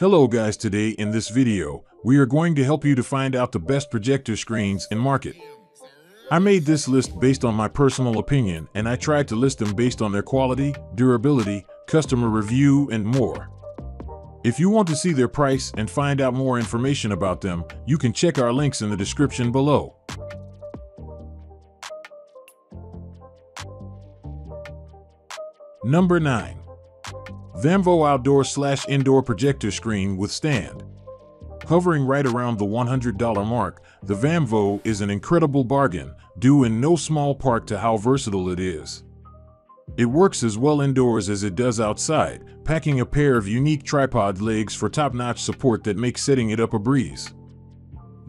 Hello guys, today in this video, we are going to help you to find out the best projector screens in market. I made this list based on my personal opinion and I tried to list them based on their quality, durability, customer review, and more. If you want to see their price and find out more information about them, you can check our links in the description below. Number 9. Vamvo Outdoor Slash Indoor Projector Screen with Stand. Hovering right around the $100 mark, the Vamvo is an incredible bargain, due in no small part to how versatile it is. It works as well indoors as it does outside, packing a pair of unique tripod legs for top-notch support that makes setting it up a breeze.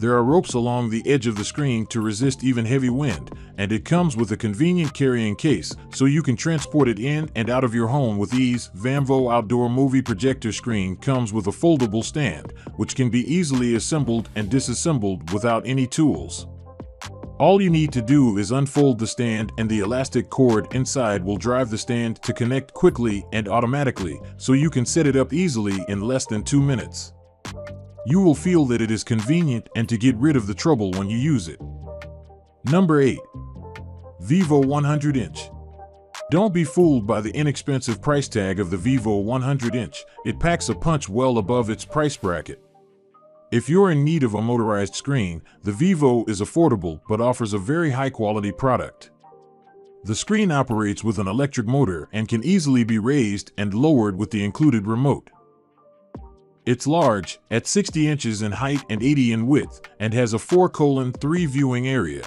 There are ropes along the edge of the screen to resist even heavy wind, and it comes with a convenient carrying case so you can transport it in and out of your home with ease. Vamvo Outdoor Movie Projector Screen comes with a foldable stand, which can be easily assembled and disassembled without any tools. All you need to do is unfold the stand and the elastic cord inside will drive the stand to connect quickly and automatically so you can set it up easily in less than two minutes. You will feel that it is convenient and to get rid of the trouble when you use it. Number 8. Vivo 100 inch. Don't be fooled by the inexpensive price tag of the Vivo 100 inch, it packs a punch well above its price bracket. If you're in need of a motorized screen, the Vivo is affordable but offers a very high quality product. The screen operates with an electric motor and can easily be raised and lowered with the included remote. It's large, at 60 inches in height and 80 in width, and has a 4 3 viewing area.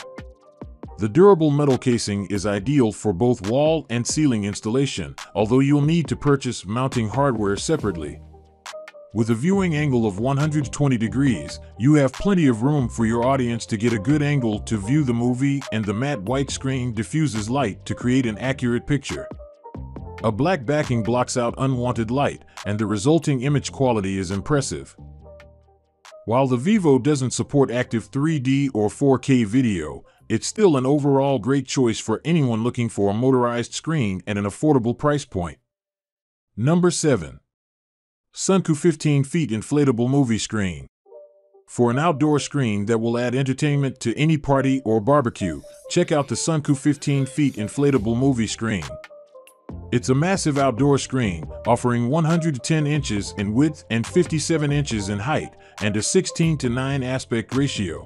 The durable metal casing is ideal for both wall and ceiling installation, although you'll need to purchase mounting hardware separately. With a viewing angle of 120 degrees, you have plenty of room for your audience to get a good angle to view the movie and the matte white screen diffuses light to create an accurate picture. A black backing blocks out unwanted light, and the resulting image quality is impressive. While the Vivo doesn't support active 3D or 4K video, it's still an overall great choice for anyone looking for a motorized screen at an affordable price point. Number 7. Sunku 15 feet inflatable movie screen. For an outdoor screen that will add entertainment to any party or barbecue, check out the Sunku 15 feet inflatable movie screen. It's a massive outdoor screen, offering 110 inches in width and 57 inches in height, and a 16 to 9 aspect ratio.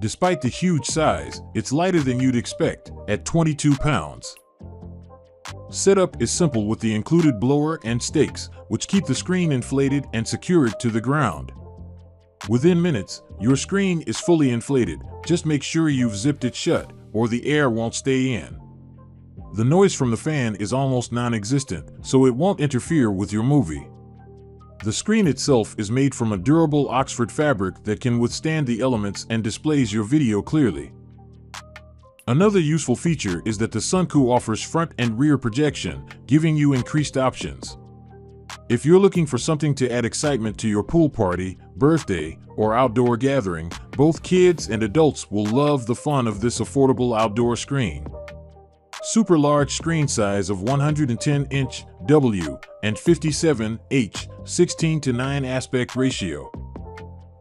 Despite the huge size, it's lighter than you'd expect, at 22 pounds. Setup is simple with the included blower and stakes, which keep the screen inflated and secured to the ground. Within minutes, your screen is fully inflated. Just make sure you've zipped it shut, or the air won't stay in. The noise from the fan is almost non-existent, so it won't interfere with your movie. The screen itself is made from a durable Oxford fabric that can withstand the elements and displays your video clearly. Another useful feature is that the Sunku offers front and rear projection, giving you increased options. If you're looking for something to add excitement to your pool party, birthday, or outdoor gathering, both kids and adults will love the fun of this affordable outdoor screen super large screen size of 110 inch W and 57 H 16 to 9 aspect ratio.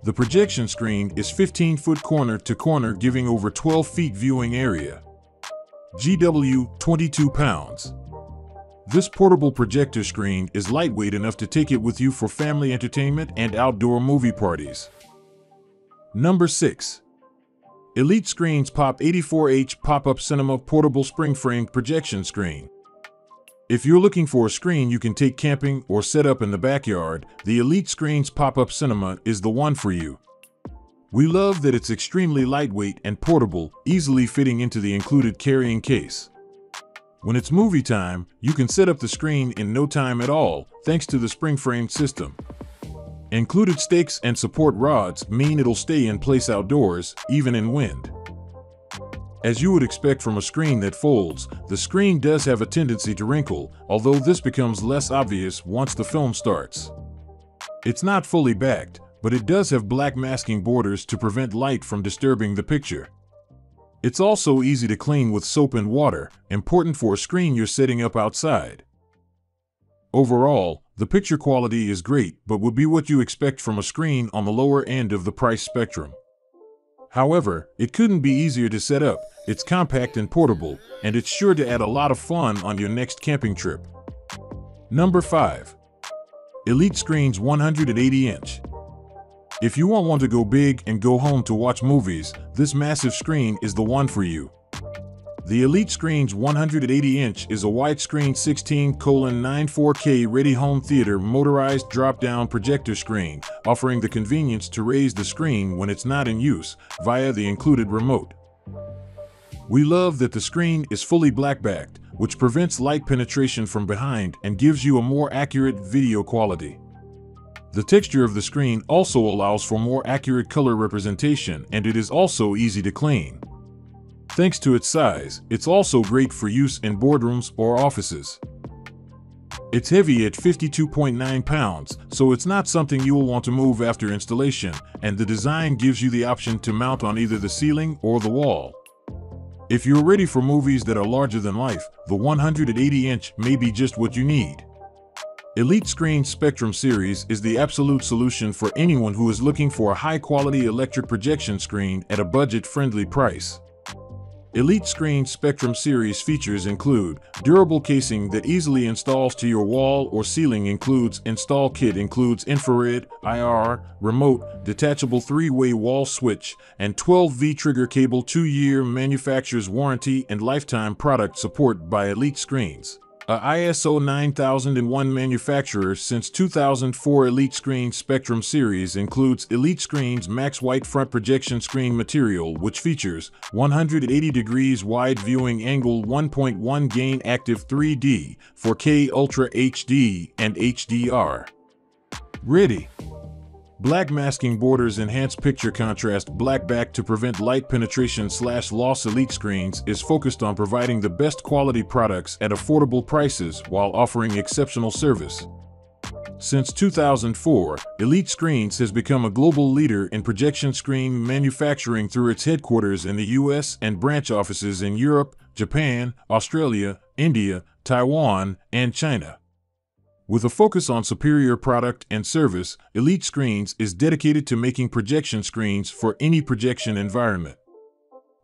The projection screen is 15 foot corner to corner giving over 12 feet viewing area. GW 22 pounds. This portable projector screen is lightweight enough to take it with you for family entertainment and outdoor movie parties. Number 6. Elite Screens Pop 84H Pop-Up Cinema Portable Spring Frame Projection Screen. If you're looking for a screen you can take camping or set up in the backyard, the Elite Screens Pop-Up Cinema is the one for you. We love that it's extremely lightweight and portable, easily fitting into the included carrying case. When it's movie time, you can set up the screen in no time at all, thanks to the spring frame system. Included stakes and support rods mean it'll stay in place outdoors, even in wind. As you would expect from a screen that folds, the screen does have a tendency to wrinkle, although this becomes less obvious once the film starts. It's not fully backed, but it does have black masking borders to prevent light from disturbing the picture. It's also easy to clean with soap and water, important for a screen you're setting up outside. Overall, the picture quality is great but would be what you expect from a screen on the lower end of the price spectrum. However, it couldn't be easier to set up, it's compact and portable, and it's sure to add a lot of fun on your next camping trip. Number 5. Elite Screens 180 inch. If you want one to go big and go home to watch movies, this massive screen is the one for you. The Elite Screens 180-inch is a widescreen 16 9 4K ready home theater motorized drop-down projector screen, offering the convenience to raise the screen when it's not in use via the included remote. We love that the screen is fully black-backed, which prevents light penetration from behind and gives you a more accurate video quality. The texture of the screen also allows for more accurate color representation and it is also easy to clean. Thanks to its size, it's also great for use in boardrooms or offices. It's heavy at 52.9 pounds, so it's not something you will want to move after installation, and the design gives you the option to mount on either the ceiling or the wall. If you're ready for movies that are larger than life, the 180-inch may be just what you need. Elite Screen Spectrum Series is the absolute solution for anyone who is looking for a high-quality electric projection screen at a budget-friendly price. Elite Screen Spectrum Series features include durable casing that easily installs to your wall or ceiling includes install kit includes infrared, IR, remote, detachable three-way wall switch, and 12V trigger cable 2-year manufacturer's warranty and lifetime product support by Elite Screens. A ISO 9001 manufacturer since 2004 Elite Screen Spectrum series includes Elite Screen's MaxWhite front projection screen material which features 180 degrees wide viewing angle 1.1 gain active 3D, 4K Ultra HD, and HDR. Ready! Black masking borders enhance picture contrast Black back to prevent light penetration slash loss elite screens is focused on providing the best quality products at affordable prices while offering exceptional service. Since 2004, Elite Screens has become a global leader in projection screen manufacturing through its headquarters in the US and branch offices in Europe, Japan, Australia, India, Taiwan, and China. With a focus on superior product and service, Elite Screens is dedicated to making projection screens for any projection environment.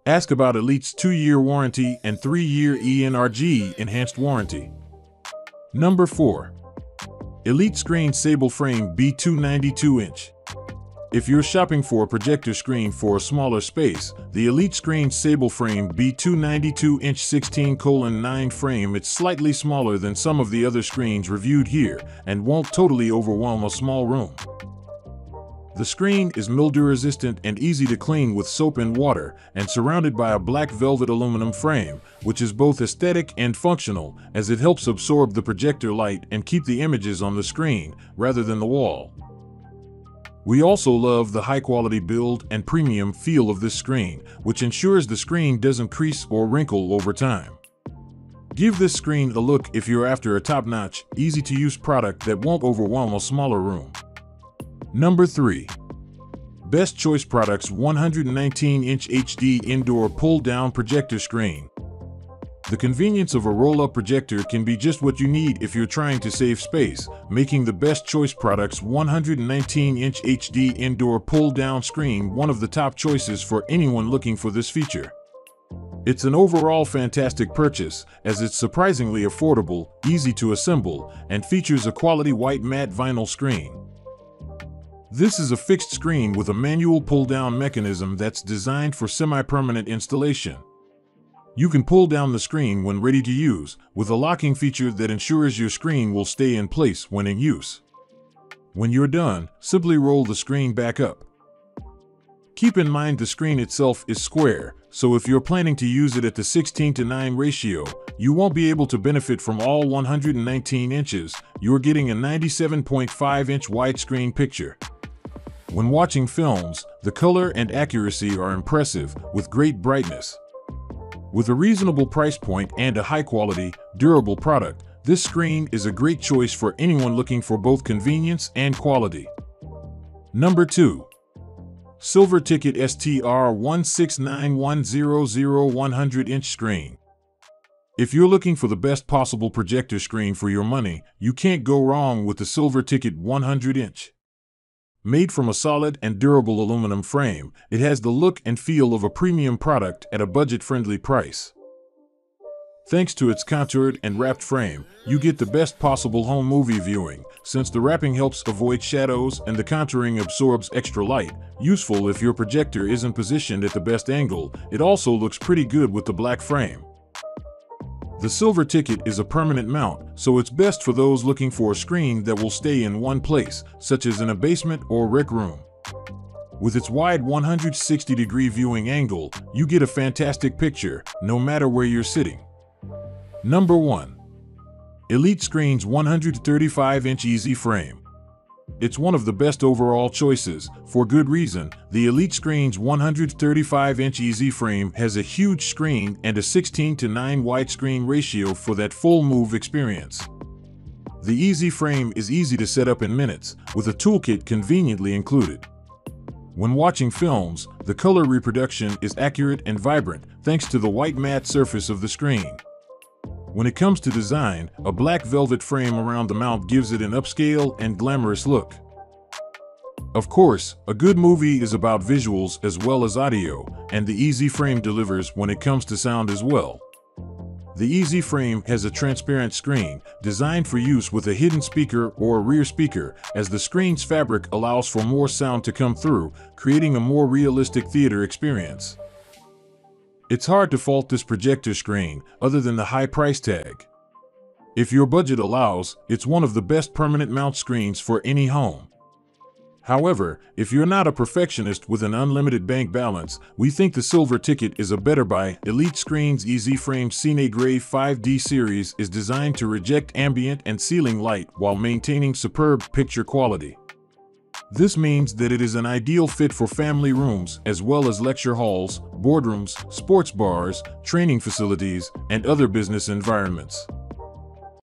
Ask about Elite's 2-year warranty and 3-year ENRG enhanced warranty. Number 4. Elite Screen Sable Frame B292 inch. If you're shopping for a projector screen for a smaller space, the Elite Screen Sable Frame B292-inch 16-9 frame it's slightly smaller than some of the other screens reviewed here and won't totally overwhelm a small room. The screen is mildew resistant and easy to clean with soap and water and surrounded by a black velvet aluminum frame, which is both aesthetic and functional as it helps absorb the projector light and keep the images on the screen rather than the wall. We also love the high quality build and premium feel of this screen, which ensures the screen doesn't crease or wrinkle over time. Give this screen a look if you're after a top-notch, easy-to-use product that won't overwhelm a smaller room. Number 3. Best Choice Products 119-inch HD Indoor Pull-Down Projector Screen the convenience of a roll-up projector can be just what you need if you're trying to save space, making the Best Choice Products 119-inch HD indoor pull-down screen one of the top choices for anyone looking for this feature. It's an overall fantastic purchase, as it's surprisingly affordable, easy to assemble, and features a quality white matte vinyl screen. This is a fixed screen with a manual pull-down mechanism that's designed for semi-permanent installation. You can pull down the screen when ready to use, with a locking feature that ensures your screen will stay in place when in use. When you're done, simply roll the screen back up. Keep in mind the screen itself is square, so if you're planning to use it at the 16 to 9 ratio, you won't be able to benefit from all 119 inches, you're getting a 97.5 inch widescreen picture. When watching films, the color and accuracy are impressive, with great brightness. With a reasonable price point and a high-quality, durable product, this screen is a great choice for anyone looking for both convenience and quality. Number 2. Silver Ticket STR 169100 100-inch screen. If you're looking for the best possible projector screen for your money, you can't go wrong with the Silver Ticket 100 inch. Made from a solid and durable aluminum frame, it has the look and feel of a premium product at a budget friendly price. Thanks to its contoured and wrapped frame, you get the best possible home movie viewing, since the wrapping helps avoid shadows and the contouring absorbs extra light. Useful if your projector isn't positioned at the best angle, it also looks pretty good with the black frame. The silver ticket is a permanent mount, so it's best for those looking for a screen that will stay in one place, such as in a basement or rec room. With its wide 160 degree viewing angle, you get a fantastic picture, no matter where you're sitting. Number 1. Elite Screens 135-inch Easy Frame. It's one of the best overall choices, for good reason. The Elite Screen's 135-inch Easy Frame has a huge screen and a 16 to 9 widescreen ratio for that full move experience. The Easy Frame is easy to set up in minutes, with a toolkit conveniently included. When watching films, the color reproduction is accurate and vibrant thanks to the white matte surface of the screen. When it comes to design, a black velvet frame around the mount gives it an upscale and glamorous look. Of course, a good movie is about visuals as well as audio, and the Easy Frame delivers when it comes to sound as well. The Easy Frame has a transparent screen, designed for use with a hidden speaker or a rear speaker, as the screen's fabric allows for more sound to come through, creating a more realistic theater experience. It's hard to fault this projector screen, other than the high price tag. If your budget allows, it's one of the best permanent mount screens for any home. However, if you're not a perfectionist with an unlimited bank balance, we think the silver ticket is a better buy. Elite Screens Easy Frame CineGrey 5D series is designed to reject ambient and ceiling light while maintaining superb picture quality. This means that it is an ideal fit for family rooms as well as lecture halls, boardrooms, sports bars, training facilities, and other business environments.